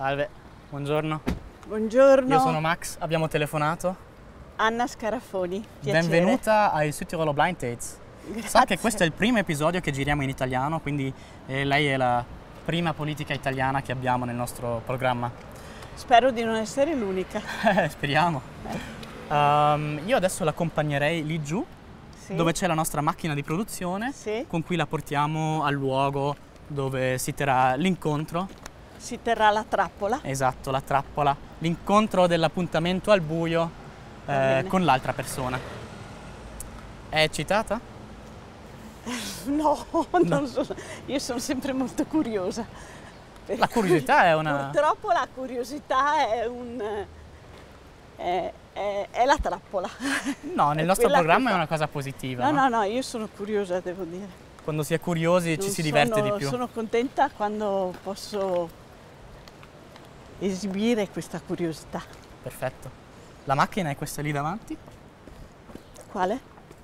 Salve, buongiorno. Buongiorno. Io sono Max, abbiamo telefonato. Anna Scarafoni. Piacere. Benvenuta ai Südtirolo Blind Dates. Grazie. Sa che questo è il primo episodio che giriamo in italiano, quindi eh, lei è la prima politica italiana che abbiamo nel nostro programma. Spero di non essere l'unica. Speriamo. Um, io adesso l'accompagnerei lì giù, Sì. dove c'è la nostra macchina di produzione, Sì. con cui la portiamo al luogo dove si terrà l'incontro, Si terrà la trappola. esatto, la trappola, l'incontro dell'appuntamento al buio eh, con l'altra persona. È eccitata? No, non sono. Io sono sempre molto curiosa. La curiosità è una... Purtroppo la curiosità è un. è, è- è la trappola. No, nel È nostro programma è fa- una cosa positiva. No, no? no, no, io sono curiosa, devo dire. Quando si è curiosi ci Non si diverte sono- di più. Sono contenta quando posso esibire questa curiosità. Perfetto. La macchina è questa lì davanti? Quale?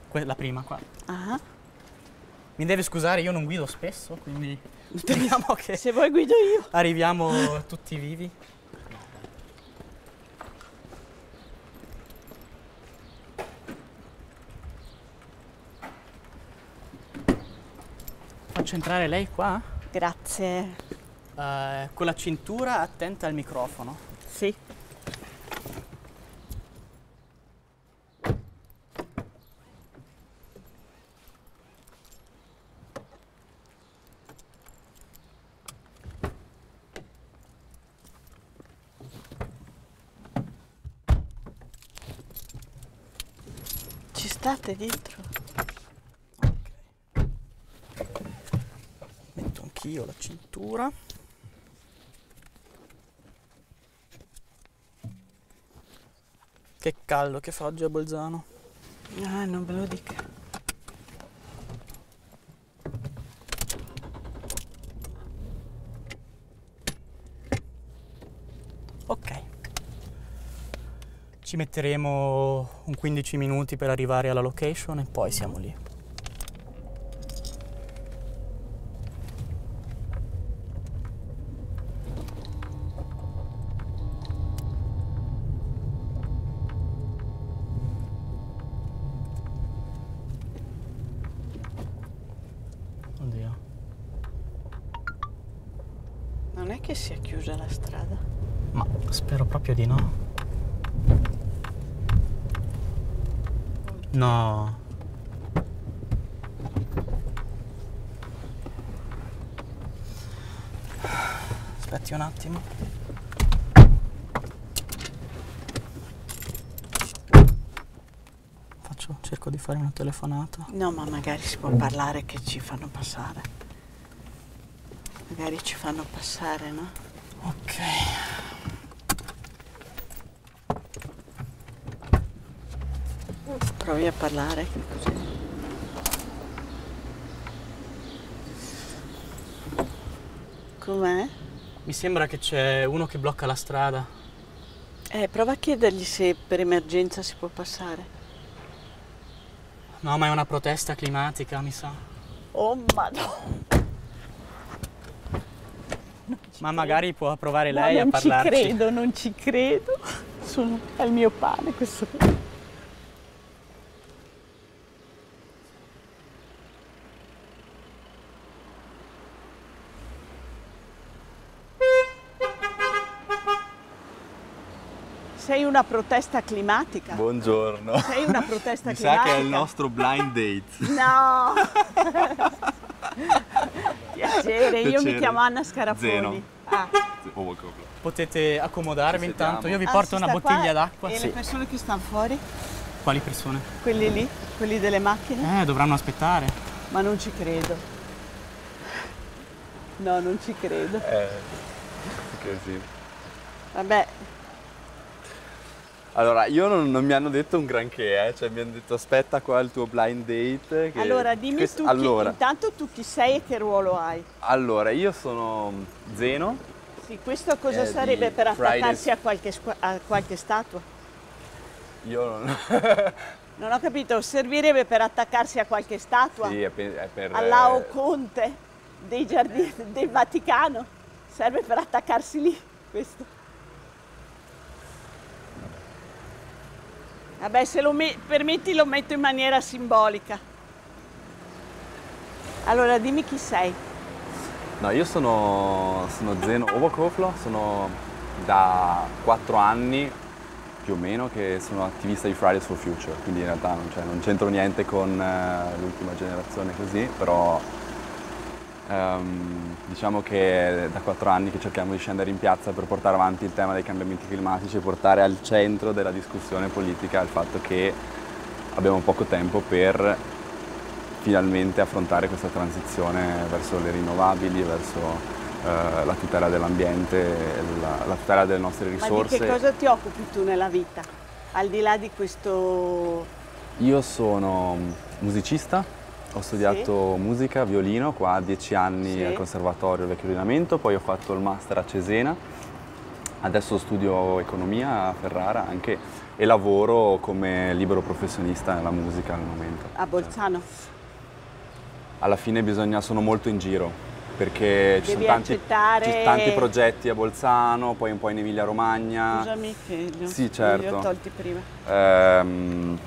Que- la prima qua. Ah. Mi deve scusare, io non guido spesso, quindi speriamo che Se vuoi guido io. arriviamo tutti vivi. Faccio entrare lei qua? Grazie. Eh, con la cintura attenta al microfono. Sì. Ci state dietro? Metto anch'io la cintura. Che caldo che fa oggi a Bolzano. Ah, non ve lo dica. Ok. Ci metteremo un 15 minuti per arrivare alla location e poi siamo lì. Oddio. Non è che sia chiusa la strada. Ma spero proprio di no. No. Aspetti un attimo. Faccio, cerco di fare una telefonata. No, ma magari si può parlare che ci fanno passare. Magari ci fanno passare, no? Ok. Provi a parlare, che così. Com'è? Mi sembra che c'è uno che blocca la strada. Eh, prova a chiedergli se per emergenza si può passare. No, ma è una protesta climatica, mi sa. Oh, madonna. Ma magari può provare No, lei a non ci parlarci. credo, non ci credo. Sono, è il mio pane questo. Sei una protesta climatica. Buongiorno. Sei una protesta Mi sa climatica. che è il nostro blind date. No! Piacere, io mi Piacere. chiamo Anna Scarafoni. Ah. Potete accomodarvi Ci intanto. Io vi Ah, porto si una bottiglia qua d'acqua. E Sì. le persone che stanno fuori? Quali persone? Quelli lì? Quelli delle macchine? Eh, dovranno aspettare. Ma non ci credo. No, non ci credo. Eh, che sì. Vabbè, Allora, io non, non mi hanno detto un granché, eh. Cioè, mi hanno detto aspetta qua il tuo blind date. che- allora dimmi questo- tu chi, allora, intanto tu chi sei e che ruolo hai. allora, io sono Zeno. Sì, questo cosa Eh, sarebbe per attaccarsi a qualche, a qualche statua? Io non... Non ho capito, servirebbe per attaccarsi a qualche statua? sì, è per... È per All'Ao eh, Conte dei giardini del Vaticano? Serve per attaccarsi lì? questo. Vabbè, se lo permetti lo metto in maniera simbolica. Allora, dimmi chi sei. No, io sono, sono Zeno Ovokoflo, sono da quattro anni più o meno che sono attivista di Fridays for Future, quindi in realtà non, cioè, non c'entro niente con uh, l'ultima generazione così, però um, diciamo che da quattro anni che cerchiamo di scendere in piazza per portare avanti il tema dei cambiamenti climatici e portare al centro della discussione politica il fatto che abbiamo poco tempo per finalmente affrontare questa transizione verso le rinnovabili, verso eh, la tutela dell'ambiente, la, la, tutela delle nostre risorse. Ma di che cosa ti occupi tu nella vita? Al di là di questo... Io sono musicista, ho studiato sì. musica, violino, qua a dieci anni sì. al Conservatorio Vecchio Ordinamento, poi ho fatto il master a Cesena, adesso studio economia a Ferrara anche e lavoro come libero professionista nella musica al momento. A Bolzano? Alla fine bisogna, sono molto in giro, perché ci sono, tanti, accettare... ci sono, tanti, progetti a Bolzano, poi un po' in Emilia Romagna. Scusami che li ho, sì, certo. li ho tolti prima. Ehm,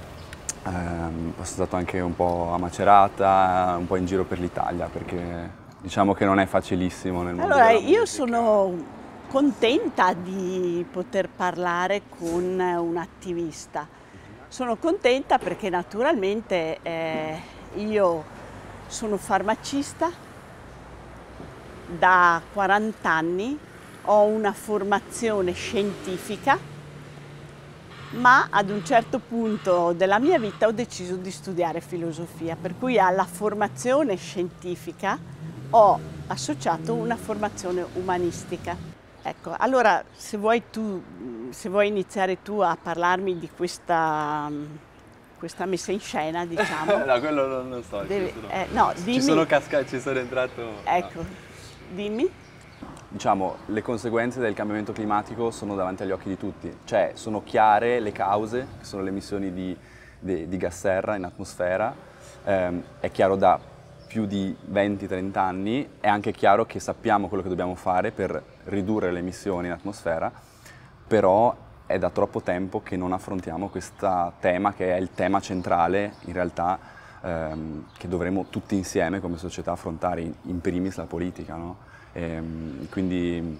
ehm, sono stato anche un po' a Macerata, un po' in giro per l'Italia, perché diciamo che non è facilissimo nel mondo Allora, io sono contenta di poter parlare con un attivista. Sono contenta perché naturalmente eh, io sono farmacista, da 40 anni, ho una formazione scientifica, ma ad un certo punto della mia vita ho deciso di studiare filosofia, per cui alla formazione scientifica ho associato una formazione umanistica. Ecco, allora se vuoi, tu, se vuoi iniziare tu a parlarmi di questa, questa messa in scena, diciamo. no, quello non, non so. Deve, eh, no, dimmi, ci sono cascati, ci sono entrato. Ecco. No. Dimmi. Diciamo, le conseguenze del cambiamento climatico sono davanti agli occhi di tutti, cioè sono chiare le cause, che sono le emissioni di, di, di gas serra in atmosfera, eh, è chiaro da più di 20-30 anni, è anche chiaro che sappiamo quello che dobbiamo fare per ridurre le emissioni in atmosfera, però è da troppo tempo che non affrontiamo questo tema che è il tema centrale in realtà ehm, che dovremmo tutti insieme come società affrontare, in, in primis la politica. No? E, ehm, quindi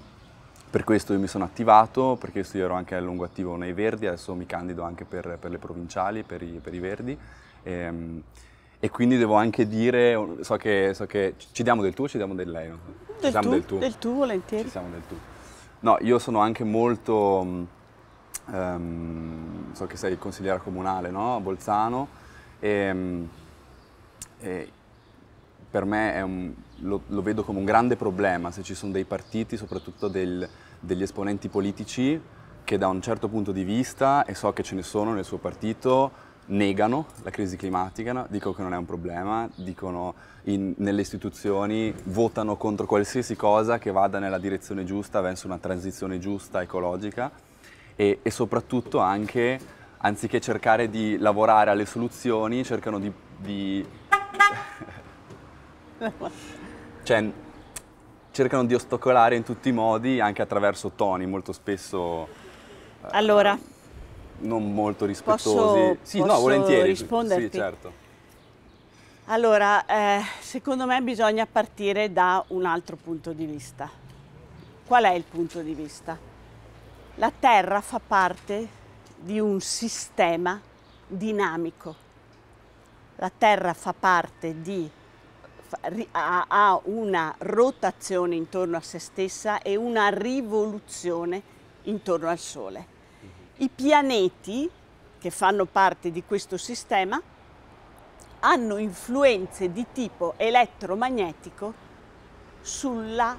per questo io mi sono attivato, per questo io ero anche a lungo attivo nei Verdi, adesso mi candido anche per, per le provinciali, per i, per i Verdi. E, ehm, e, quindi devo anche dire, so che, so che, ci diamo del tu o ci diamo del lei? No? Del, tu, del tu, del tu volentieri. Ci siamo del tu. No, io sono anche molto, um, so che sei consigliera comunale no? a Bolzano, e, e per me un, lo, lo, vedo come un grande problema se ci sono dei partiti, soprattutto del, degli esponenti politici, che da un certo punto di vista, e so che ce ne sono nel suo partito, negano la crisi climatica, no? dicono che non è un problema, dicono in, nelle istituzioni, votano contro qualsiasi cosa che vada nella direzione giusta, verso una transizione giusta, ecologica e, e soprattutto anche, anziché cercare di lavorare alle soluzioni, cercano di, di cioè, cercano di ostacolare in tutti i modi, anche attraverso toni molto spesso... Eh, allora... Non molto rispettosi. Posso, sì, posso no, volentieri. risponderti? Sì, certo. Allora, eh, secondo me bisogna partire da un altro punto di vista. Qual è il punto di vista? La Terra fa parte di un sistema dinamico. La Terra fa parte di ha una rotazione intorno a se stessa e una rivoluzione intorno al Sole. I pianeti che fanno parte di questo sistema hanno influenze di tipo elettromagnetico sulla,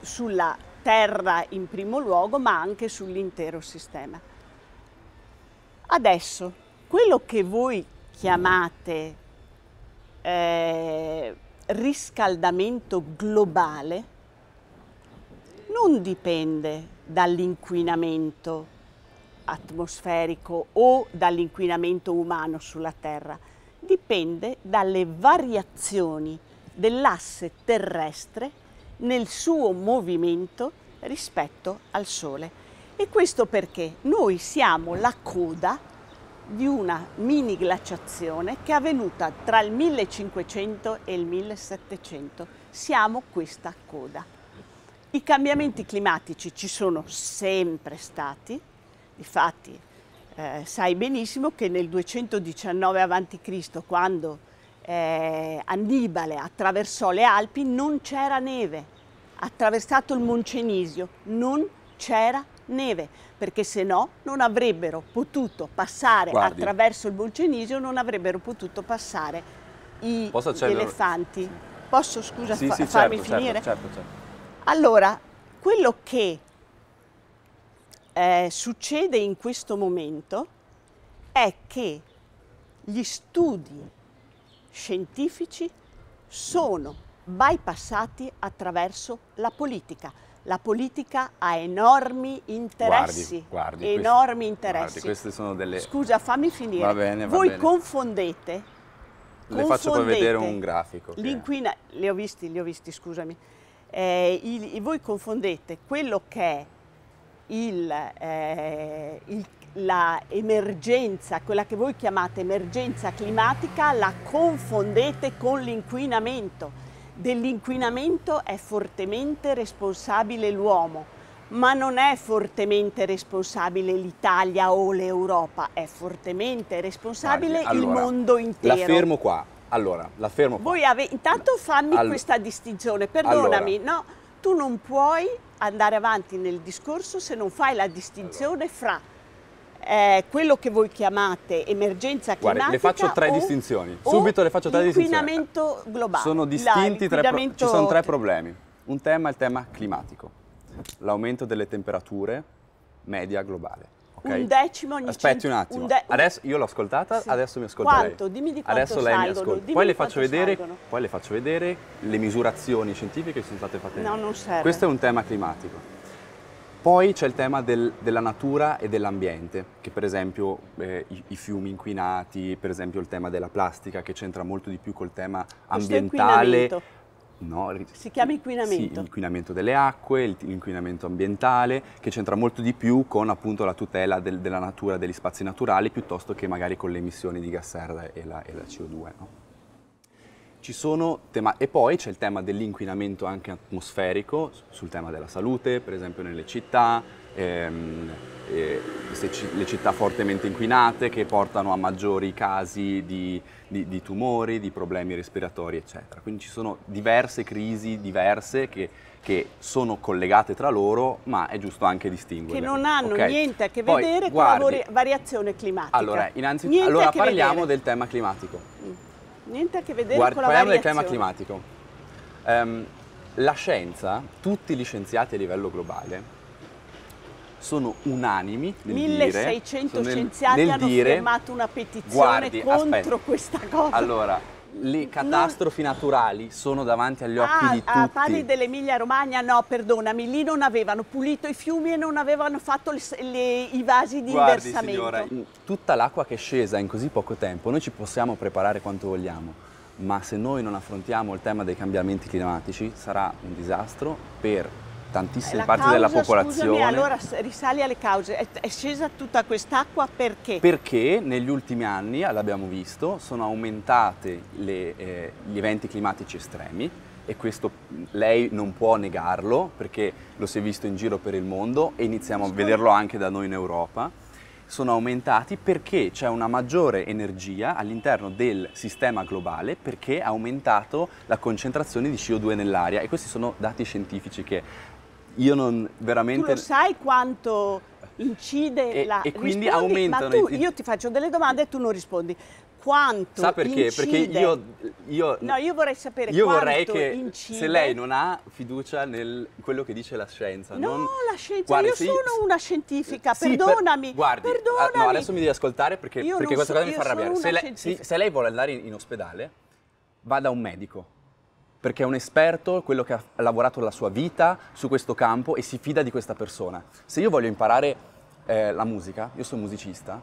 sulla Terra in primo luogo, ma anche sull'intero sistema. Adesso, quello che voi chiamate eh, riscaldamento globale non dipende dall'inquinamento atmosferico o dall'inquinamento umano sulla Terra, dipende dalle variazioni dell'asse terrestre nel suo movimento rispetto al Sole. E questo perché noi siamo la coda di una mini glaciazione che è avvenuta tra il 1500 e il 1700. Siamo questa coda. I cambiamenti climatici ci sono sempre stati, infatti eh, sai benissimo che nel 219 a.C., quando eh, Annibale attraversò le Alpi, non c'era neve. Attraversato il Moncenisio, non c'era neve, perché se no non avrebbero potuto passare Guardi. attraverso il Moncenisio, non avrebbero potuto passare i accendere- elefanti. Posso, scusa, Sì, fa- sì, farmi certo, finire? certo, certo, certo. Allora, quello che eh, succede in questo momento è che gli studi scientifici sono bypassati attraverso la politica. La politica ha enormi interessi, Guardi, guardi, enormi questi- interessi. guardi, queste sono delle... Scusa, fammi finire. Va bene, va Voi bene. confondete Le faccio poi vedere un grafico. che- L'inquina... Li ho visti, li ho visti, scusami. Eh, il- voi confondete quello che è il, eh, il- la emergenza, quella che voi chiamate emergenza climatica, la confondete con l'inquinamento. Dell'inquinamento è fortemente responsabile l'uomo, ma non è fortemente responsabile l'Italia o l'Europa, è fortemente responsabile Guardi, il allora, mondo intero. La fermo qua. Allora, la fermo qua. Voi ave- intanto fammi All- questa distinzione, perdonami, no, tu non puoi andare avanti nel discorso se non fai la distinzione fra eh, quello che voi chiamate emergenza climatica le faccio tre distinzioni. Subito le faccio tre distinzioni. l'inquinamento globale. Sono distinti, tre pro- ci sono tre problemi. Un tema è il tema climatico, l'aumento delle temperature media globale. ok? Un decimo ogni Aspetti un attimo. un de- Adesso io l'ho ascoltata, Sì. adesso mi ascolta Quanto? lei. Dimmi di quanto Adesso lei mi salgono, ascolta. dimmi Poi le faccio vedere, poi le faccio vedere le misurazioni scientifiche che sono state fatte. No, non serve. Questo è un tema climatico. Poi c'è il tema del- della natura e dell'ambiente, che per esempio eh, i, i fiumi inquinati, per esempio il tema della plastica, che c'entra molto di più col tema ambientale. inquinamento. No, Si chiama Sì, inquinamento. l'inquinamento delle acque, l'inquinamento ambientale, che c'entra molto di più con appunto la tutela del- della natura, degli spazi naturali, piuttosto che magari con le emissioni di gas serra e la, e la CO2. no? Ci sono tema- e poi c'è il tema dell'inquinamento anche atmosferico sul tema della salute, per esempio nelle città, ehm, eh, le città fortemente inquinate che portano a maggiori casi di, di- di tumori, di problemi respiratori, eccetera. Quindi ci sono diverse crisi diverse che, che sono collegate tra loro, ma è giusto anche distinguerle. che non hanno ok? niente a che Poi, vedere con guardi, la vari- variazione climatica. Allora, innanzitutto, allora parliamo vedere. del tema climatico. Niente a che vedere Guarda, con la parliamo del tema climatico. Ehm, la scienza, tutti gli scienziati a livello globale, sono unanimi nel 1600 dire, sono nel- scienziati nel hanno dire, firmato una petizione guardi, contro aspetta. questa cosa. Allora, le catastrofi naturali sono davanti agli occhi ah, di ah, tutti. parli dell'Emilia Romagna? No, perdonami, lì non avevano pulito i fiumi e non avevano fatto le- le- i vasi di Guardi versamento. signora, in- tutta l'acqua che è scesa in così poco tempo, noi ci possiamo preparare quanto vogliamo, ma se noi non affrontiamo il tema dei cambiamenti climatici sarà un disastro per tantissime La parti della causa, popolazione. Scusami, allora risali alle cause. È, è scesa tutta quest'acqua perché? Perché negli ultimi anni, l'abbiamo visto, sono aumentate le, eh, gli eventi climatici estremi e questo lei non può negarlo perché lo si è visto in giro per il mondo e iniziamo a vederlo anche da noi in Europa. Sono aumentati perché c'è una maggiore energia all'interno del sistema globale perché ha aumentato la concentrazione di CO2 nell'aria e questi sono dati scientifici che io non Tu veramente... lo sai quanto incide E- la e quindi rispondi, aumentano Ma tu, io ti faccio delle domande e tu non rispondi. Quanto Sa perché? Perché incide- io, io, No, io vorrei sapere io vorrei che incide... se lei non ha fiducia nel quello che dice la scienza, No, non- la scienza, Guardi, io se- sono una scientifica, Sì, per- perdonami, guardi, ah, perdonami. no, adesso mi devi ascoltare perché, perché questa so- cosa mi fa arrabbiare. Se lei, sì, scientifica. se lei vuole andare in, in ospedale, va da un medico, perché è un esperto, quello che ha lavorato la sua vita su questo campo e si fida di questa persona. Se io voglio imparare eh, la musica, io sono musicista,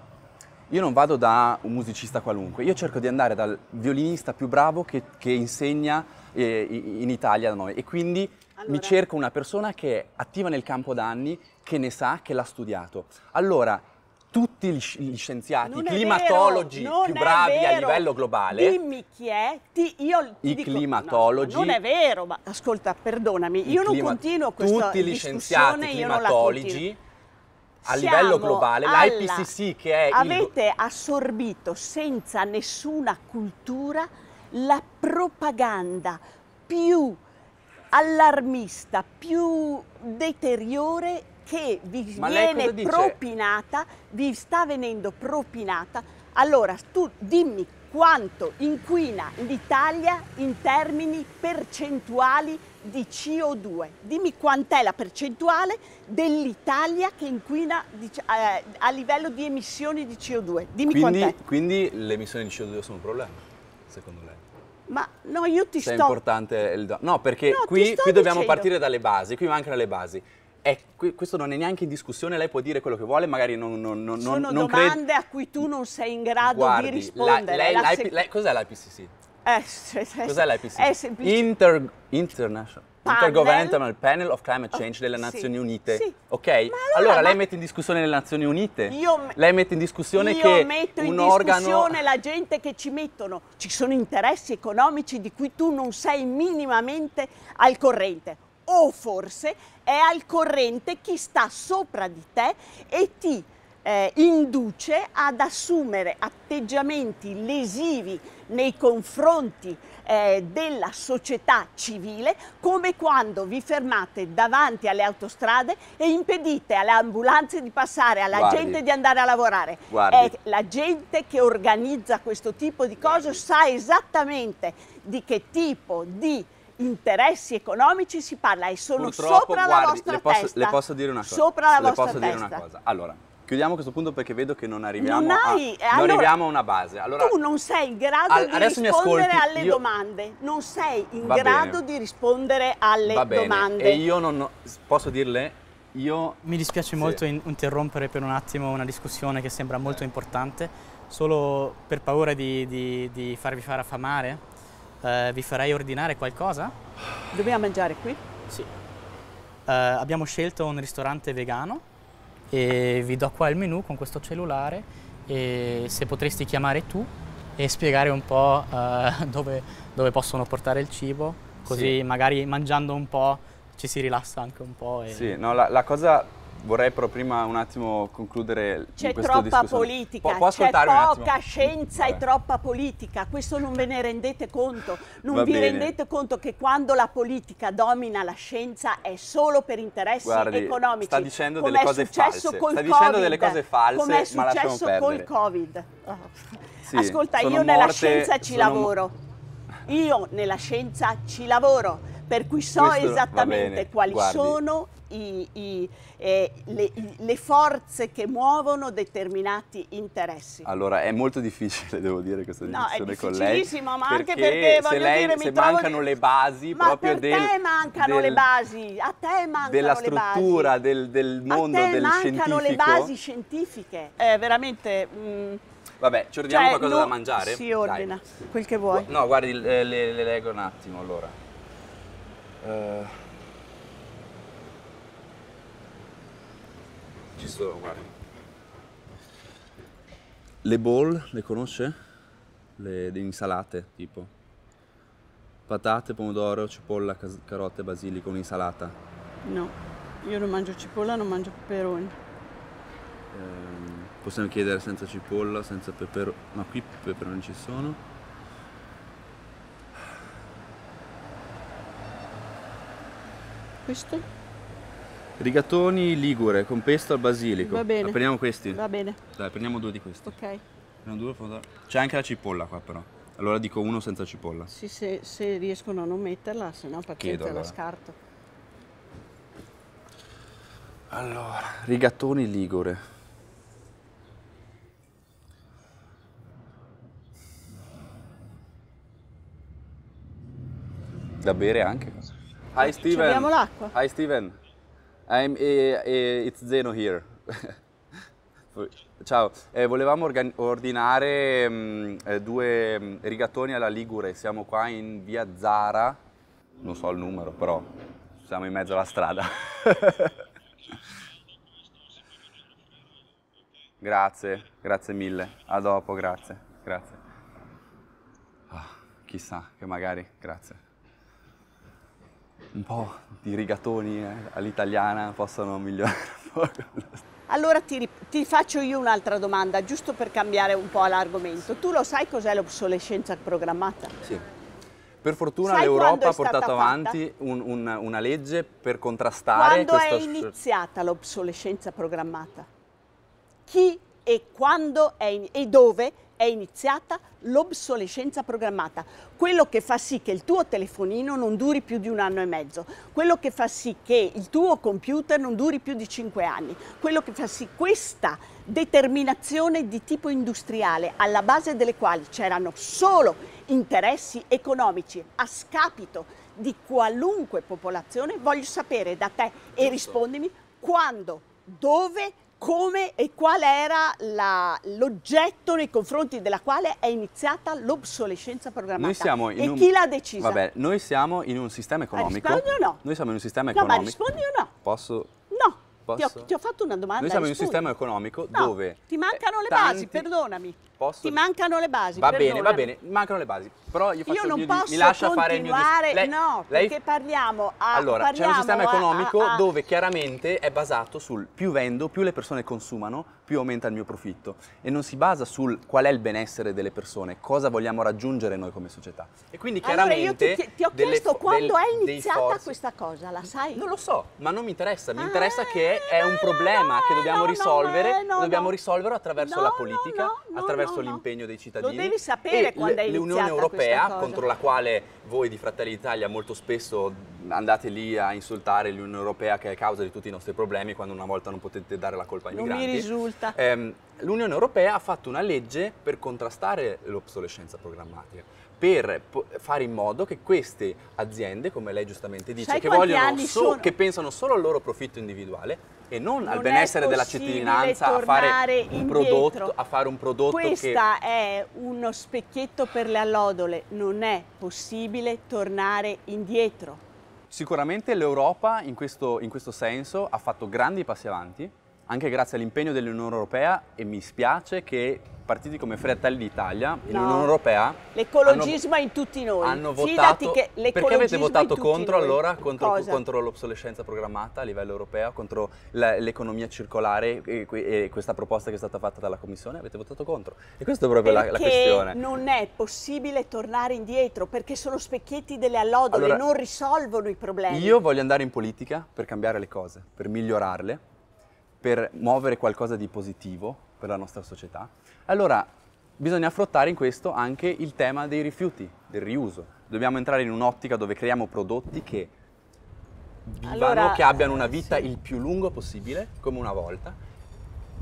io non vado da un musicista qualunque, io cerco di andare dal violinista più bravo che, che insegna eh, in Italia da noi e quindi Allora. mi cerco una persona che è attiva nel campo da anni, che ne sa, che l'ha studiato. Allora, tutti gli, sci- gli scienziati, i climatologi vero, più bravi a livello globale, Dimmi chi è, ti- io ti I dico- climatologi- no, non è vero, ma ascolta, perdonami, io non continuo questa tutti gli scienziati climatologi a Siamo livello globale, alla- l'IPCC che è il Avete assorbito senza nessuna cultura la propaganda più allarmista, più deteriore che vi Ma viene propinata, vi sta venendo propinata. Allora, tu dimmi quanto inquina l'Italia in termini percentuali di CO2. Dimmi quant'è la percentuale dell'Italia che inquina eh, a livello di emissioni di CO2. Dimmi quindi, quant'è. quindi le emissioni di CO2 sono un problema, secondo lei? Ma no, io ti Se è sto... importante il... No, perché No, qui, qui dobbiamo partire dalle basi, qui mancano le basi. Qui- questo non è neanche in discussione, lei può dire quello che vuole, magari non, non, non, Sono non domande a cui tu non sei in grado Guardi, di rispondere. la- lei- La cos'è l'IPCC? Eh, Cos'è l'IPCC? È. Inter- International. Panel. Intergovernmental Panel of Climate Change Oh, delle sì, Nazioni Unite. sì. Ok? Allora, allora, lei mette in discussione le Nazioni Unite? Io lei mette in discussione Io che metto in organo discussione la gente che ci mettono. Ci sono interessi economici di cui tu non sei minimamente al corrente. O forse è al corrente chi sta sopra di te e ti eh, induce ad assumere atteggiamenti lesivi nei confronti eh, della società civile, come quando vi fermate davanti alle autostrade e impedite alle ambulanze di passare, alla Guardi. gente di andare a lavorare. Guardi. È la gente che organizza questo tipo di cose sa esattamente di che tipo di interessi economici si parla e sono Purtroppo, sopra la guardi, vostra le posso, testa. le posso dire una cosa. Sopra la le vostra posso testa. dire una cosa. Allora, chiudiamo questo punto perché vedo che non arriviamo, Non hai- a, non allora- arriviamo a una base. Allora, tu non sei in grado Al- di rispondere ascolti, alle io- domande, non sei in grado bene. di rispondere alle va bene. domande. E io non ho- posso dirle, io Mi dispiace Sì. molto in- interrompere per un attimo una discussione che sembra molto importante, solo per paura di, di- di farvi fare affamare, eh, vi farei ordinare qualcosa? Dobbiamo mangiare qui? Sì. Eh, abbiamo scelto un ristorante vegano e vi do qua il menù con questo cellulare e se potresti chiamare tu e spiegare un po' eh, dove, dove possono portare il cibo, così Sì. magari mangiando un po' ci si rilassa anche un po'. E... Sì, no, la, la cosa vorrei però prima un attimo concludere C'è troppa discussione. politica, può c'è poca scienza Vabbè. e troppa politica, questo non ve ne rendete conto, non Va vi bene. rendete conto che quando la politica domina la scienza è solo per interessi Guardi, economici. sta dicendo delle è cose successo false. Sta dicendo Covid, delle cose false, come è successo col. Covid. Oh. Sì, Ascolta, io nella morte- scienza ci sono lavoro. Io nella scienza ci lavoro, per cui so Questo esattamente quali guardi. sono i- i- eh, le, le forze che muovono determinati interessi. Allora, è molto difficile, devo dire, questa No, è discussione con lei. difficilissimo, ma anche perché, se, voglio lei, dire, mi se mancano di- le basi Ma proprio del, te mancano del- le basi, a te mancano della le basi. struttura, del, del mondo, a te del mancano le scientifico. basi scientifiche. È veramente... mm, Vabbè, ci ordiniamo cioè, qualcosa no- da mangiare? Si Dai. ordina, quel che vuoi. No, guardi, le, le- le leggo un attimo allora. Eh, ci sono, guardi. Le bowl, le conosce? Le, le insalate, tipo. Patate, pomodoro, cipolla, carote, basilico, un'insalata. No, io non mangio cipolla, non mangio peperoni. Ehm, possiamo chiedere senza cipolla, senza peperoni. Ma qui peperoni ci sono. Questo? Rigatoni ligure con pesto al basilico. Va bene. Prendiamo questi? Va bene, Dai, prendiamo due di questi. ok. Prendiamo due, pomodoro. C'è anche la cipolla qua però. Allora dico uno senza cipolla. Sì, se, se riescono a non metterla, se no pazienza Chiedo, la allora. scarto. Allora, rigatoni ligure. Da bere anche. Hi Steven. abbiamo l'acqua? Hi Steven. I'm, eh, eh, it's Zeno here. Ciao, eh, volevamo ordinare mh, mm, eh, due mm, rigatoni alla Ligure, siamo qua in via Zara, non so il numero però siamo in mezzo alla strada. grazie, grazie mille, a dopo, grazie, grazie. Oh, chissà che magari, grazie un po' di rigatoni eh, all'italiana possono migliorare un po'. Allora ti, ti, faccio io un'altra domanda, giusto per cambiare un po' l'argomento. Tu lo sai cos'è l'obsolescenza programmata? Sì. Per fortuna sai l'Europa ha portato avanti un, un, una legge per contrastare quando. Quando è iniziata l'obsolescenza programmata? Chi e quando in, e dove è iniziata l'obsolescenza programmata, quello che fa sì che il tuo telefonino non duri più di un anno e mezzo, quello che fa sì che il tuo computer non duri più di cinque anni, quello che fa sì questa determinazione di tipo industriale alla base delle quali c'erano solo interessi economici a scapito di qualunque popolazione, voglio sapere da te e rispondimi quando, dove, come e qual era l'oggetto nei confronti della quale è iniziata l'obsolescenza programmata e un, chi l'ha decisa? Vabbè, noi siamo in un sistema economico. Ma rispondi o no? Noi siamo in un sistema economico. No, ma rispondi o no? Posso No. Ti ho, ti ho, fatto una domanda. Noi siamo rispondi. in un sistema economico no, dove. Ti mancano le tanti... basi, perdonami. Posso? Ti mancano le basi. Va bene, va bene, mancano le basi. Però io, io non mio, posso mi lascia fare il mio lei, no, lei, perché parliamo a Allora, c'è un sistema economico a, a, dove chiaramente è basato sul più vendo, più le persone consumano, più aumenta il mio profitto e non si basa sul qual è il benessere delle persone, cosa vogliamo raggiungere noi come società. E quindi chiaramente allora io ti, ti ho chiesto quando del, è iniziata questa cosa, la sai? Non lo so, ma non mi interessa, mi interessa che è un problema no, che dobbiamo no, risolvere, no, dobbiamo risolverlo attraverso la politica, attraverso l'impegno dei cittadini. Lo devi sapere e quando è L'Unione Europea, contro la quale voi di Fratelli d'Italia molto spesso andate lì a insultare l'Unione Europea che è causa di tutti i nostri problemi quando una volta non potete dare la colpa ai non migranti. Non mi risulta. Eh, L'Unione Europea ha fatto una legge per contrastare l'obsolescenza programmatica per fare in modo che queste aziende, come lei giustamente dice, che, so, che, pensano solo al loro profitto individuale e non, non al benessere della cittadinanza a fare, prodotto, a fare, un prodotto, Questa che... è uno specchietto per le allodole, non è possibile tornare indietro. Sicuramente l'Europa in questo, in questo senso ha fatto grandi passi avanti, anche grazie all'impegno dell'Unione Europea e mi spiace che partiti come Fratelli d'Italia in no. Unione Europea l'ecologismo hanno, è in tutti noi. hanno votato perché avete votato contro allora? Contro, contro, l'obsolescenza programmata a livello europeo contro l'economia circolare e, e, questa proposta che è stata fatta dalla Commissione? Avete votato contro. E questa è proprio la, la, questione. non è possibile tornare indietro perché sono specchietti delle allodole allora, non risolvono i problemi. io voglio andare in politica per cambiare le cose per migliorarle per muovere qualcosa di positivo per la nostra società, allora bisogna affrontare in questo anche il tema dei rifiuti, del riuso. Dobbiamo entrare in un'ottica dove creiamo prodotti che vivano, allora, che abbiano una vita sì. il più lungo possibile, come una volta.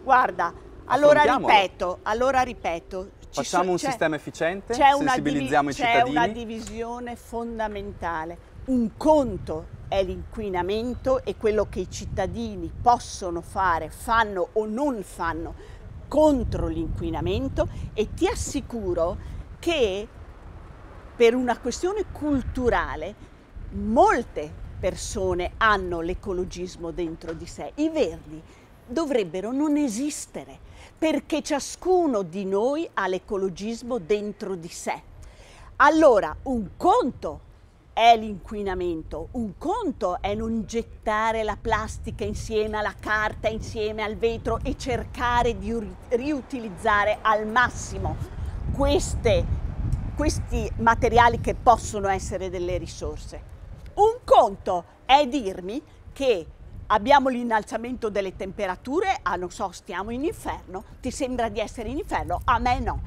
Guarda, allora ripeto, allora ripeto. Facciamo so, un sistema efficiente, sensibilizziamo i cittadini. C'è una divisione fondamentale. Un conto è l'inquinamento e quello che i cittadini possono fare, fanno o non fanno contro l'inquinamento e ti assicuro che per una questione culturale molte persone hanno l'ecologismo dentro di sé. I verdi dovrebbero non esistere perché ciascuno di noi ha l'ecologismo dentro di sé. Allora, un conto è l'inquinamento. Un conto è non gettare la plastica insieme alla carta, insieme al vetro e cercare di riutilizzare al massimo queste, questi materiali che possono essere delle risorse. Un conto è dirmi che abbiamo l'innalzamento delle temperature, ah non so, stiamo in inferno, ti sembra di essere in inferno? A me no.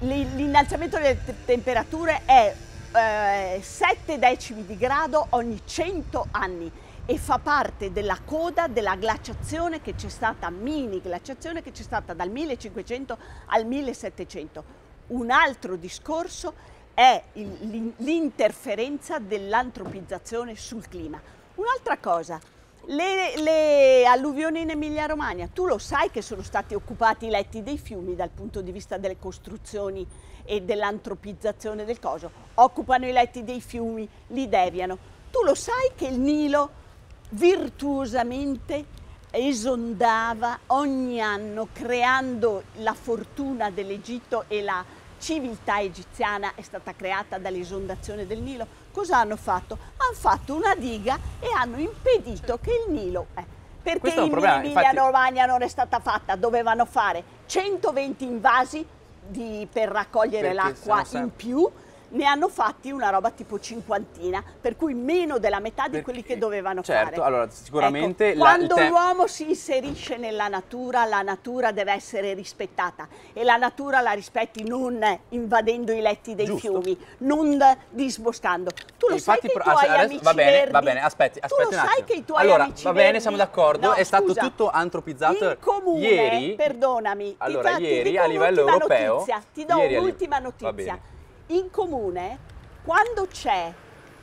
L'innalzamento delle temperature è eh, 7 decimi di grado ogni 100 anni e fa parte della coda della glaciazione che c'è stata, mini glaciazione che c'è stata dal 1500 al 1700. Un altro discorso è l'interferenza dell'antropizzazione sul clima. Un'altra cosa, le, le alluvioni in Emilia Romagna, tu lo sai che sono stati occupati i letti dei fiumi dal punto di vista delle costruzioni e dell'antropizzazione del coso, occupano i letti dei fiumi, li deviano. Tu lo sai che il Nilo virtuosamente esondava ogni anno creando la fortuna dell'Egitto e la civiltà egiziana è stata creata dall'esondazione del Nilo. Cosa hanno fatto? Hanno fatto una diga e hanno impedito che il Nilo... Eh, perché in Emilia Romagna non è stata fatta? Dovevano fare 120 invasi di, per raccogliere l'acqua in più ne hanno fatti una roba tipo cinquantina, per cui meno della metà di quelli che dovevano certo, fare. Certo, allora sicuramente... Ecco, quando l'uomo si inserisce nella natura, la natura deve essere rispettata e la natura la rispetti non invadendo i letti dei Giusto. fiumi, non disboscando. Tu lo Infatti, sai che i tuoi adesso, amici va bene, verdi, va bene, aspetti, aspetti tu lo un sai che i tuoi allora, amici va bene, verdi, siamo d'accordo, no, è stato scusa, tutto antropizzato in comune, ieri. perdonami, allora, ti, ieri ti a livello europeo, notizia, ti do un'ultima notizia. In comune quando c'è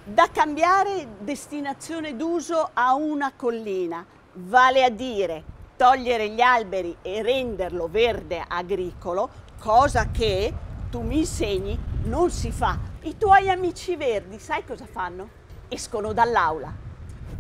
da cambiare destinazione d'uso a una collina, vale a dire togliere gli alberi e renderlo verde agricolo, cosa che tu mi insegni non si fa. I tuoi amici verdi, sai cosa fanno? Escono dall'aula.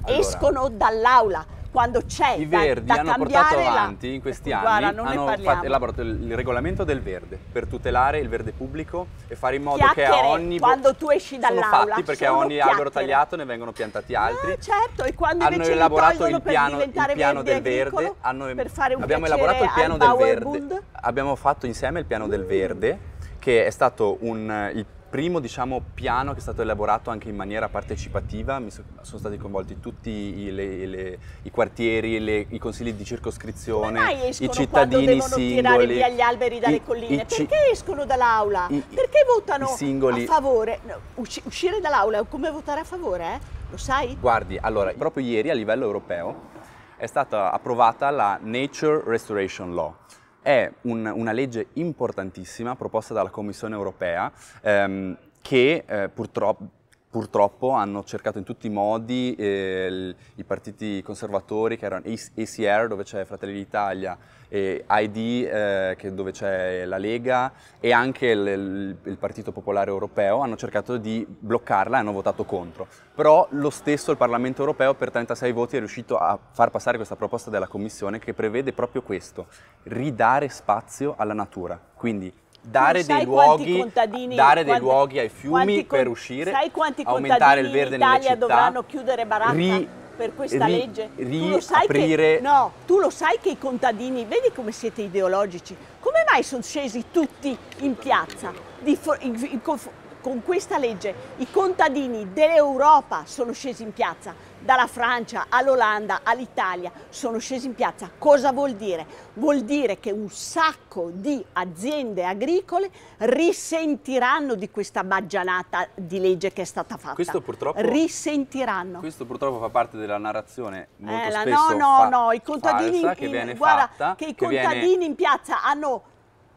Allora. Escono dall'aula quando c'è I da, Verdi da hanno portato cambiare la- avanti in questi Guarda, anni, hanno fatto- elaborato il, il regolamento del verde per tutelare il verde pubblico e fare in modo che a ogni... quando tu esci sono dall'aula, fatti perché a sono ogni albero chiacchiere. tagliato ne vengono piantati altri. Ah, certo, e quando hanno elaborato il piano, il piano verde del verde, hanno- per fare un abbiamo elaborato il piano del verde, abbiamo fatto insieme il piano del verde, che è stato un, il primo diciamo, piano che è stato elaborato anche in maniera partecipativa, Mi so- sono stati coinvolti tutti i, le- le- i quartieri, le- i consigli di circoscrizione, i cittadini devono singoli. tirare via gli alberi dalle i- colline? i Perché escono dall'aula? Perché votano a favore? No, usci- uscire dall'aula è come votare a favore, eh? Lo sai? Guardi, allora, proprio ieri a livello europeo è stata approvata la Nature Restoration Law. È un- una legge importantissima proposta dalla Commissione europea ehm, che eh, purtroppo, purtroppo hanno cercato in tutti i modi eh, i partiti conservatori che erano ACR dove c'è Fratelli d'Italia e ID eh, dove c'è la Lega e anche il- il Partito Popolare Europeo hanno cercato di bloccarla e hanno votato contro. Però lo stesso il Parlamento Europeo per 36 voti è riuscito a far passare questa proposta della Commissione che prevede proprio questo, ridare spazio alla natura. Quindi dare dei luoghi, dare dei quanti- luoghi ai fiumi quanti per uscire, Sai quanti aumentare contadini il verde in Italia città, dovranno chiudere baracca ri- per questa ri- legge? tu lo sai riaprire- che no, tu lo sai che i contadini, vedi come siete ideologici. Come mai sono scesi tutti in piazza di in- in- con, con questa legge? I contadini dell'Europa sono scesi in piazza, dalla Francia all'Olanda all'Italia sono scesi in piazza. Cosa vuol dire? Vuol dire che un sacco di aziende agricole risentiranno di questa baggianata di legge che è stata fatta. Questo purtroppo- risentiranno. Questo purtroppo fa parte della narrazione molto Eh, spesso no, no, no, i contadini, in- guarda, fatta, che i che viene- contadini in piazza hanno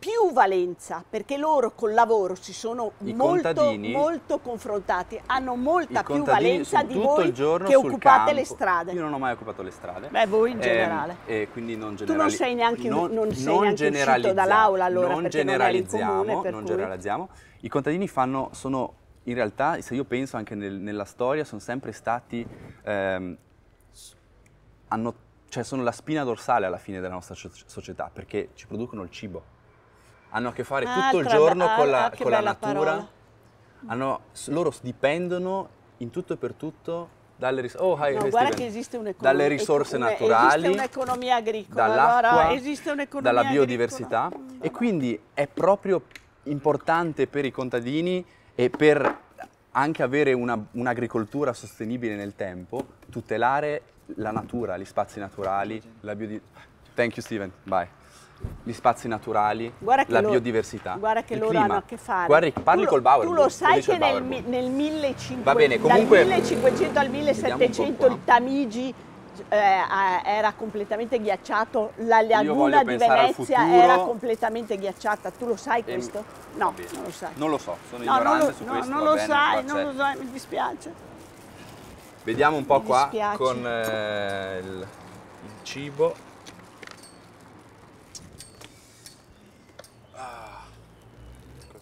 più valenza perché loro col lavoro si sono molto, molto confrontati, hanno molta più valenza di voi che occupate campo. le strade. Io non ho mai occupato le strade. Beh, voi in Ehm, generale. e quindi non Tu generali- non sei neanche, non- non sei non neanche uscito dall'aula allora non generalizziamo, comune, per non cui- generalizziamo. I contadini fanno, sono in realtà, se io penso anche nel- nella storia, sono sempre stati, ehm, hanno, cioè sono la spina dorsale alla fine della nostra so- società perché ci producono il cibo. Hanno a che fare tutto il giorno be- con ah, la, che con la natura. Hanno- loro dipendono in tutto e per tutto dalle risorse. Oh, hi, No, dalle risorse ecco, naturali, esiste un'economia agricola, dall'acqua, guarda, esiste un'economia dalla biodiversità agricola. E quindi è proprio importante per i contadini e per anche avere una- un'agricoltura sostenibile nel tempo, tutelare la natura, gli spazi naturali, la biodiversità. Thank you Steven, bye. Gli spazi naturali, Guarda la loro- biodiversità. Guarda che il loro clima. hanno a che fare. Guardi, parli Tu col Bauer. Tu lo sai che nel, nel 1500, Va bene, comunque- dal 1500 al Vediamo un 1700 po' il Tamigi eh, era completamente ghiacciato, la laguna di Venezia era completamente ghiacciata. Tu lo sai questo? No, non lo sai. Non lo so, sono No, non ignorante lo, su no, questo. non lo bene, sai, non lo sai, mi dispiace. Vediamo un po' Mi qua dispiace. con eh, il, il cibo.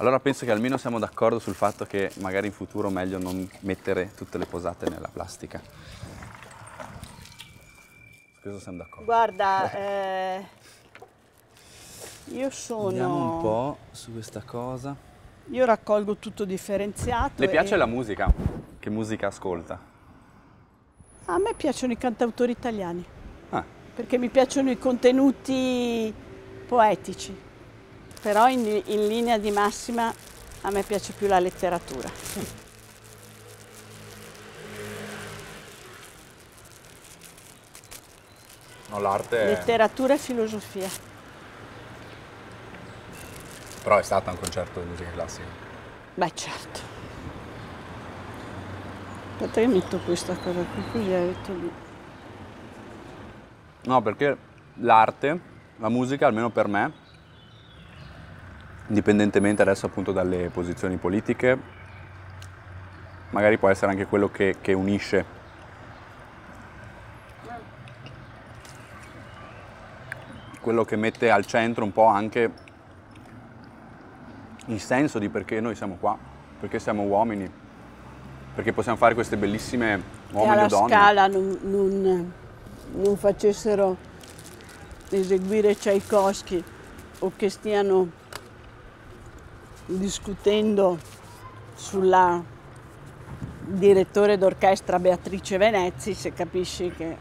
Allora penso che almeno siamo d'accordo sul fatto che magari in futuro meglio non mettere tutte le posate nella plastica. Su questo siamo d'accordo. Guarda, eh, io sono... Vediamo un po' su questa cosa. Io raccolgo tutto differenziato. Le piace e- la musica? Che musica ascolta? A me piacciono i cantautori italiani, Ah, perché mi piacciono i contenuti poetici, però in, in linea di massima a me piace più la letteratura. no, l'arte Letteratura e filosofia. però è stata un concerto di musica classica. Beh certo. Aspetta che metto questa cosa qui, così la metto lì. No, perché l'arte, la musica, almeno per me, indipendentemente adesso appunto dalle posizioni politiche, magari può essere anche quello che, che unisce. Quello che mette al centro un po' anche il senso di perché noi siamo qua, perché siamo uomini, perché possiamo fare queste bellissime uomini alla o donne. scala non, non- non facessero eseguire Tchaikovsky o che stiano discutendo sulla direttore d'orchestra Beatrice Venezzi, se capisci che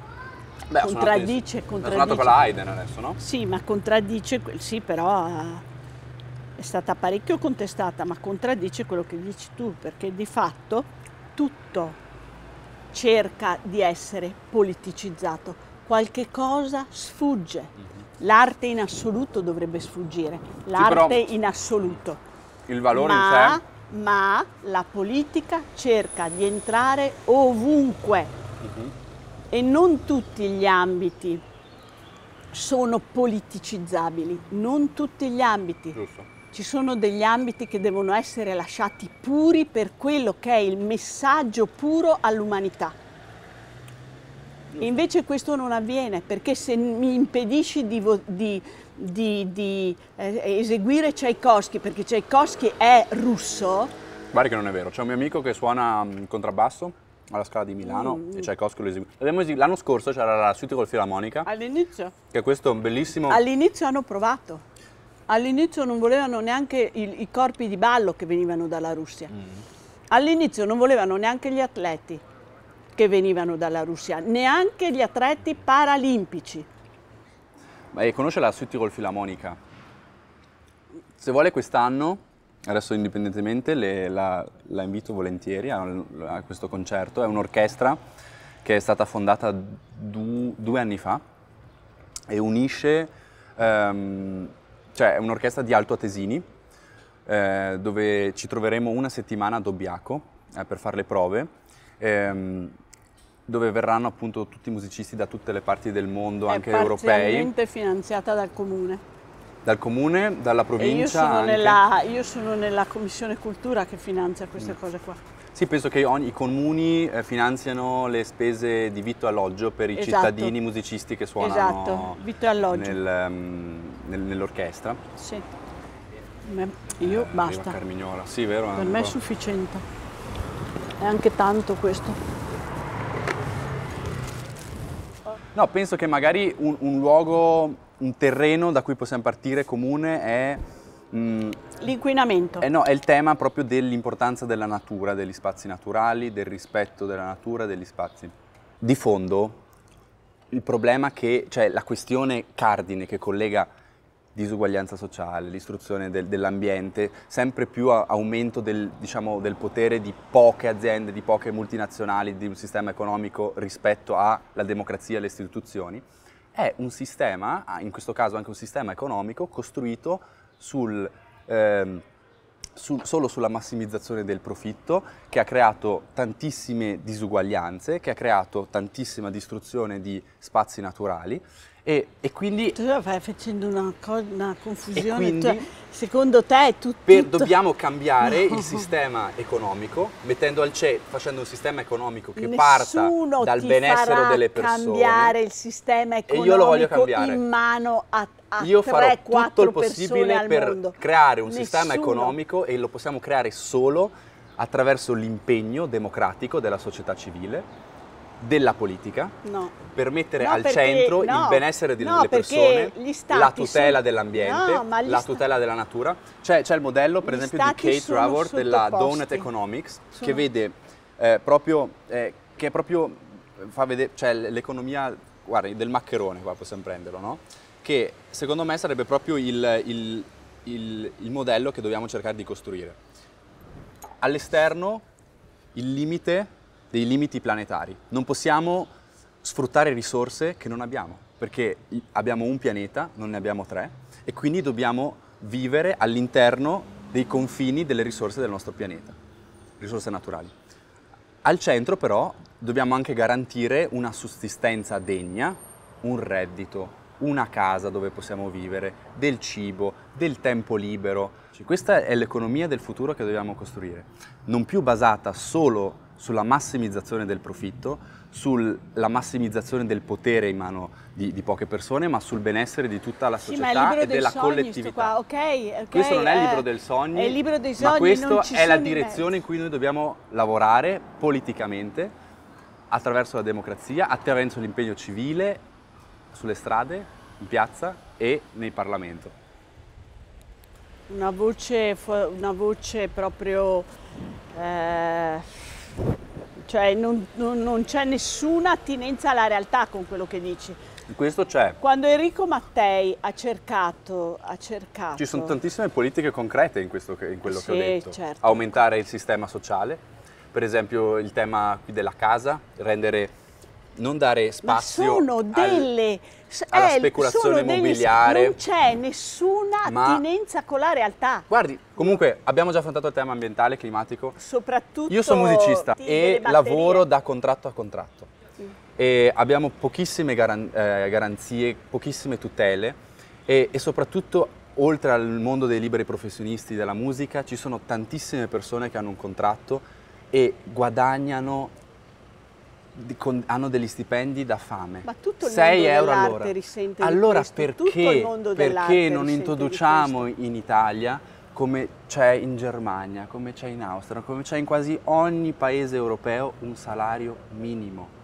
Beh, contraddice, contraddice. con la Haydn adesso, no? Sì, ma contraddice, sì, però eh, è stata parecchio contestata, ma contraddice quello che dici tu, perché di fatto tutto cerca di essere politicizzato, qualche cosa sfugge. L'arte in assoluto dovrebbe sfuggire, l'arte però- in assoluto. Il valore ma, in sé ma la politica cerca di entrare ovunque Mhm. e non tutti gli ambiti sono politicizzabili, non tutti gli ambiti. Giusto. Ci sono degli ambiti che devono essere lasciati puri per quello che è il messaggio puro all'umanità. Invece questo non avviene perché se mi impedisci di, di- di- di, eh, eseguire Tchaikovsky, perché Tchaikovsky è russo, Guarda che non è vero, c'è un mio amico che suona mm, il contrabbasso alla Scala di Milano Mm. e Tchaikovsky lo esegue. L'anno scorso c'era la Suite col Filarmonica, all'inizio, che è questo bellissimo... all'inizio hanno provato. All'inizio non volevano neanche il- i corpi di ballo che venivano dalla Russia. Mm. All'inizio non volevano neanche gli atleti che venivano dalla Russia, neanche gli atleti paralimpici. E conosce la Suite col Filarmonica? Se vuole quest'anno, adesso indipendentemente, le- la, la invito volentieri a, a questo concerto. È un'orchestra che è stata fondata du- due anni fa e unisce, ehm, cioè è un'orchestra di altoatesini eh, dove ci troveremo una settimana a Dobbiaco eh, per fare le prove, ehm, dove verranno appunto tutti i musicisti da tutte le parti del mondo, anche è europei, parzialmente finanziata dal comune. dal comune, dalla provincia. io sono, anche. nella, io sono nella commissione cultura che finanzia queste cose qua. Sì, penso che ogni- i comuni eh, finanziano le spese di vitto e alloggio per i Esatto. cittadini musicisti che suonano Esatto, vitto e alloggio. nel, ehm, nel- nell'orchestra. Sì. Me- Io Eh, basta. Carmignola, sì, vero? Per me è sufficiente. È anche tanto questo. No, penso che magari un, un luogo, un terreno da cui possiamo partire comune è, mm, L'inquinamento. eh no, è il tema proprio dell'importanza della natura, degli spazi naturali, del rispetto della natura, degli spazi. Di fondo, il problema che, cioè la questione cardine che collega disuguaglianza sociale, l'istruzione del- dell'ambiente, sempre più a- aumento del, diciamo, del potere di poche aziende, di poche multinazionali, di un sistema economico rispetto alla democrazia e alle istituzioni, è un sistema, in questo caso anche un sistema economico, costruito sul, ehm, sul- solo sulla massimizzazione del profitto, che ha creato tantissime disuguaglianze, che ha creato tantissima distruzione di spazi naturali E, e quindi... Tu stai facendo una, una confusione. quindi, tu, secondo te è tutto... Per, dobbiamo cambiare no. il sistema economico, mettendo al CE, facendo un sistema economico che Nessuno parta dal benessere delle persone. cambiare il sistema economico e io lo voglio cambiare. in mano a, a Io 3, farò tutto il possibile per mondo. creare un Nessuno. sistema economico e lo possiamo creare solo attraverso l'impegno democratico della società civile della politica no. per mettere no, al perché, centro no, il benessere delle persone, la tutela dell'ambiente, la tutela della natura. C'è, c'è il modello per esempio di Kate Raworth della Donut Economics sono... che vede eh, proprio, eh, che proprio fa vedere, cioè l'economia, guarda, del maccherone qua possiamo prenderlo, no? Che secondo me sarebbe proprio il, il, il, il modello che dobbiamo cercare di costruire. All'esterno il limite dei limiti planetari. Non possiamo sfruttare risorse che non abbiamo, perché abbiamo un pianeta, non ne abbiamo tre, e quindi dobbiamo vivere all'interno dei confini delle risorse del nostro pianeta, risorse naturali. Al centro però dobbiamo anche garantire una sussistenza degna, un reddito, una casa dove possiamo vivere, del cibo, del tempo libero. Questa è l'economia del futuro che dobbiamo costruire, non più basata solo sulla massimizzazione del profitto, sulla massimizzazione del potere in mano di, di poche persone, ma sul benessere di tutta la società sì, e della sogni, collettività. Okay, okay, questo non è il libro eh, del sogno, è il libro dei sogni, ma questa è la direzione in cui noi dobbiamo lavorare politicamente attraverso la democrazia, attraverso l'impegno civile sulle strade, in piazza e nel Parlamento. Una voce, una voce proprio... Eh cioè non, non, non c'è nessuna attinenza alla realtà con quello che dici. Questo c'è. Quando Enrico Mattei ha cercato, ha cercato... Ci sono tantissime politiche concrete in, questo, in quello sì, che ho detto. Certo. Aumentare il sistema sociale, per esempio il tema della casa, rendere non dare spazio Ma sono delle, al, alla eh, speculazione sono immobiliare. Delle, non c'è nessuna Ma, attinenza con la realtà. Guardi, comunque abbiamo già affrontato il tema ambientale, climatico. Soprattutto Io sono musicista e lavoro da contratto a contratto. Sì. E abbiamo pochissime garan eh, garanzie, pochissime tutele e, e soprattutto oltre al mondo dei liberi professionisti della musica ci sono tantissime persone che hanno un contratto e guadagnano con, hanno degli stipendi da fame. Ma tutto il 6 mondo euro all'ora. allora perché, perché non introduciamo in Italia come c'è in Germania, come c'è in Austria, come c'è in quasi ogni paese europeo un salario minimo?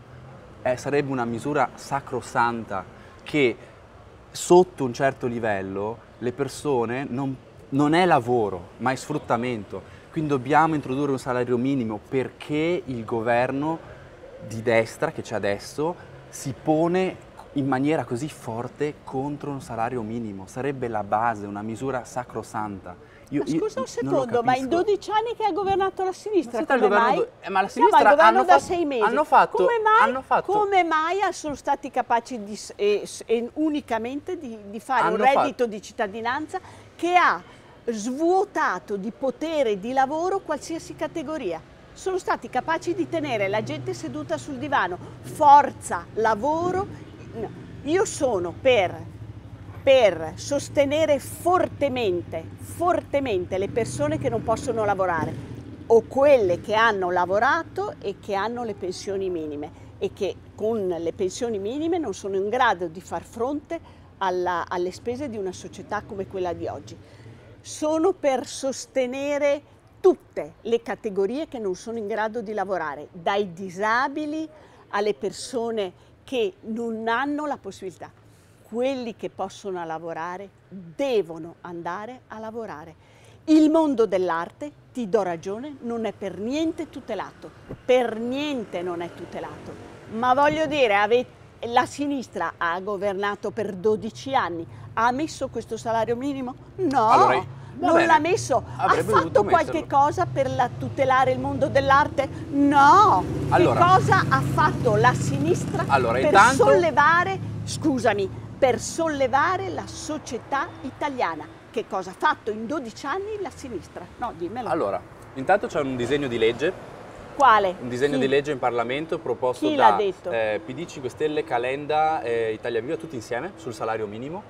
Eh, sarebbe una misura sacrosanta che sotto un certo livello le persone non, non è lavoro, ma è sfruttamento. Quindi dobbiamo introdurre un salario minimo perché il governo di destra che c'è adesso si pone in maniera così forte contro un salario minimo. Sarebbe la base, una misura sacrosanta. Io, ma scusa un secondo, ma in 12 anni che ha governato la sinistra, ma come mai? Do... Eh, ma la sinistra no, hanno, da fatto, sei mesi. hanno fatto... Come mai, hanno fatto... come mai sono stati capaci di, eh, eh, unicamente di, di fare hanno un reddito fatto... di cittadinanza che ha svuotato di potere di lavoro qualsiasi categoria? Sono stati capaci di tenere la gente seduta sul divano. Forza, lavoro. Io sono per, per sostenere fortemente, fortemente le persone che non possono lavorare o quelle che hanno lavorato e che hanno le pensioni minime e che con le pensioni minime non sono in grado di far fronte alla, alle spese di una società come quella di oggi. Sono per sostenere tutte le categorie che non sono in grado di lavorare, dai disabili alle persone che non hanno la possibilità. Quelli che possono lavorare devono andare a lavorare. Il mondo dell'arte, ti do ragione, non è per niente tutelato, per niente non è tutelato. Ma voglio dire, la sinistra ha governato per 12 anni, ha messo questo salario minimo? No. Allora, non l'ha messo. Avrebbe ha fatto qualche metterlo. cosa per la, tutelare il mondo dell'arte? No. Allora, che cosa ha fatto la sinistra allora, per intanto... sollevare, scusami, per sollevare la società italiana? Che cosa ha fatto in 12 anni la sinistra? No, dimmelo. Allora, intanto c'è un disegno di legge Quale? Un disegno Chi? di legge in Parlamento proposto da eh, PD, 5 Stelle, Calenda, eh, Italia Viva, tutti insieme sul salario minimo,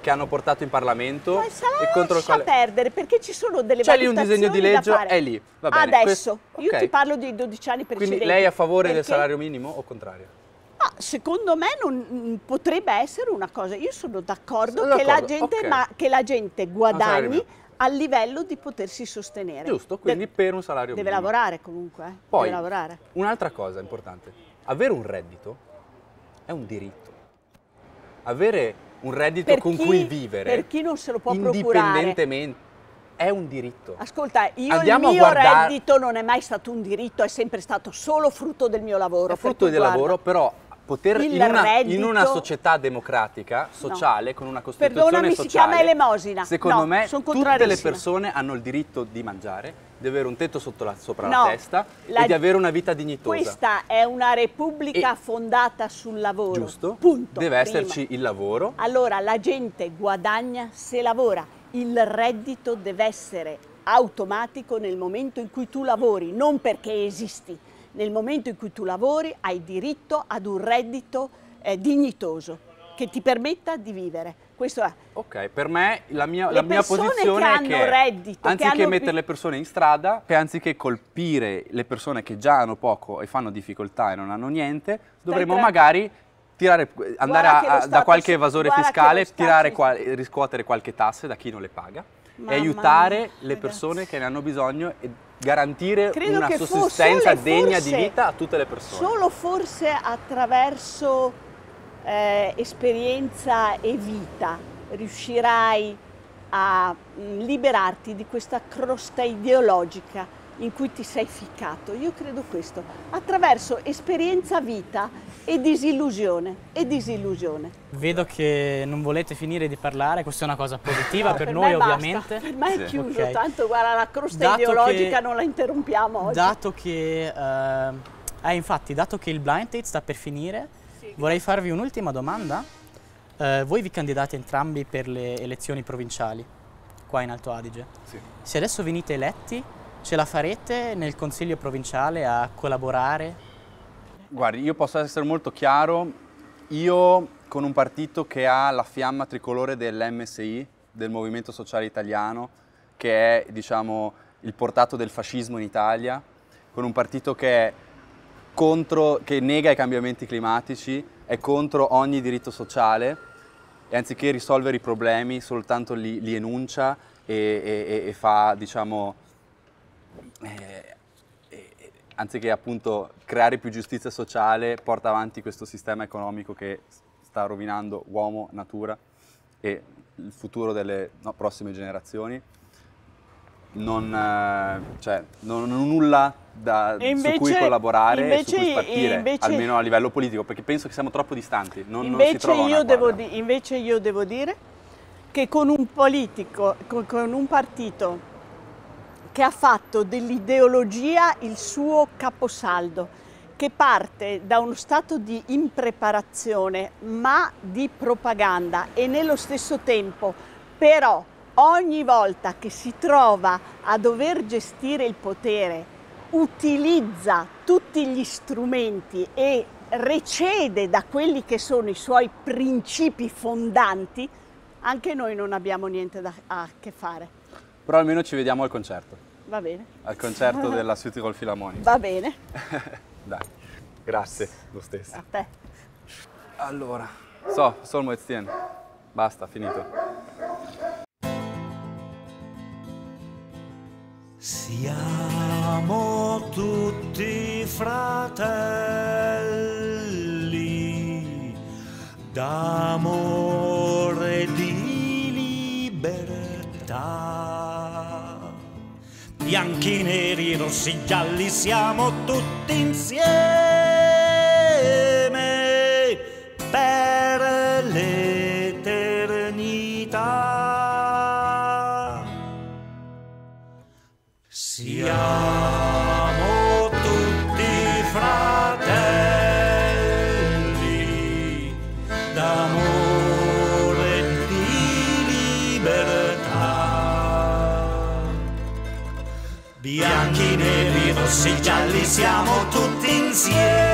che hanno portato in Parlamento Ma e contro il quale... perdere perché ci sono delle C'è lì un disegno di legge, è lì, va bene. Adesso, questo- io ok. ti parlo dei 12 anni precedenti. Quindi lei è a favore del perché- salario minimo o contrario? Ma secondo me non, mm, potrebbe essere una cosa. Io sono d'accordo, che, la d'accordo, gente, ok. ma, che la gente guadagni a livello di potersi sostenere. Giusto, quindi De- per un salario deve minimo. lavorare comunque. eh, Poi, deve lavorare. un'altra cosa importante, avere un reddito è un diritto. Avere un reddito con chi- cui vivere, per chi non se lo può procurare. indipendentemente, è un diritto. Ascolta, io Andiamo il mio guardare- reddito non è mai stato un diritto, è sempre stato solo frutto del mio lavoro. È frutto del guarda, lavoro, però poter il in una, in una società democratica, sociale, con una costituzione Perdonami, si sociale, chiama elemosina. Secondo No, me tutte le persone hanno il diritto di mangiare, di avere un tetto la, sopra No, la testa la- e di avere una vita dignitosa. Questa è una repubblica E- fondata sul lavoro. Giusto? Punto. Deve prima. esserci il lavoro. Allora la gente guadagna se lavora. Il reddito deve essere automatico nel momento in cui tu lavori, non perché esisti. Nel momento in cui tu lavori hai diritto ad un reddito eh, dignitoso che ti permetta di vivere. Questo è. Ok, per me la mia, la mia posizione che è che reddito, che anziché hanno mettere le persone in strada, che anziché colpire le persone che già hanno poco e fanno difficoltà e non hanno niente, dovremmo magari tirare, andare Guarda che a- da qualche evasore che fiscale, tirare qual- riscuotere qualche tasse da chi non le paga Mamma e aiutare mia, le persone che ne hanno bisogno e garantire Credo una sussistenza degna forse- di vita a tutte le persone. Solo forse attraverso eh, esperienza e vita riuscirai a mm, liberarti di questa crosta ideologica in cui ti sei ficcato. Io credo questo, attraverso esperienza, vita e disillusione. E disillusione. Vedo che non volete finire di parlare, questa è una cosa positiva No, per, me noi basta, ovviamente. Per me è Sì. chiuso, Ok. tanto guarda la crosta Dato ideologica che- non la interrompiamo oggi. Dato che, eh, eh, infatti, dato che il blind date sta per finire, Sì. vorrei farvi un'ultima domanda. Eh, voi vi candidate entrambi per le elezioni provinciali, qua in Alto Adige. Sì. Se adesso venite eletti, ce la farete nel consiglio provinciale a collaborare? Guardi, io posso essere molto chiaro, io con un partito che ha la fiamma tricolore dell'MSI, del Movimento Sociale Italiano, che è diciamo il portato del fascismo in Italia, con un partito che è contro, che nega i cambiamenti climatici, è contro ogni diritto sociale e anziché risolvere i problemi soltanto li, li enuncia e, e- e fa, diciamo, eh, eh, anziché appunto creare più giustizia sociale, porta avanti questo sistema economico che sta rovinando uomo, natura e il futuro delle no, prossime generazioni. Non, eh, cioè, non, non ho nulla da- E su cui invece- collaborare e invece- su cui spartire, invece- almeno a livello politico, perché penso che siamo troppo distanti. Non, non si invece, una io devo di- invece io devo dire che con un politico, con, con un partito che ha fatto dell'ideologia il suo caposaldo, che parte da uno stato di impreparazione ma di propaganda e nello stesso tempo però ogni volta che si trova a dover gestire il potere utilizza tutti gli strumenti e recede da quelli che sono i suoi principi fondanti, anche noi non abbiamo niente da a che fare. Però almeno ci vediamo al concerto, Va bene? al concerto della Südtirol Philharmonic. Va bene. Dai, grazie, lo stesso. A te. Allora, so, Solmo Etienne. Basta, finito. Siamo tutti fratelli d'amore Bianchi, neri, rossi, gialli, siamo tutti insieme rossi, gialli siamo tutti insieme.